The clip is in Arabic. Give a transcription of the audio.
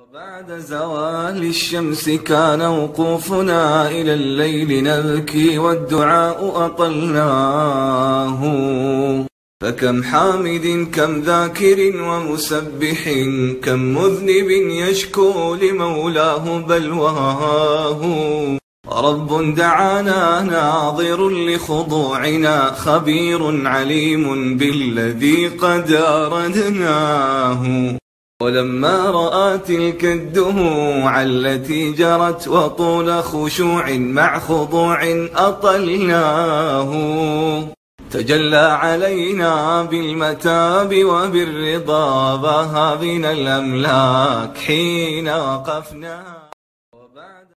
وبعد زوال الشمس كان وقوفنا إلى الليل نبكي والدعاء أطلناه فكم حامد كم ذاكر ومسبح كم مذنب يشكو لمولاه بلواه رب دعانا ناظر لخضوعنا خبير عليم بالذي قد أردناه. ولما رأى تلك الدموع التي جرت وطول خشوع مع خضوع أطلناه. تجلى علينا بالمتاب وبالرضا بها بنا الأملاك حين وقفنا.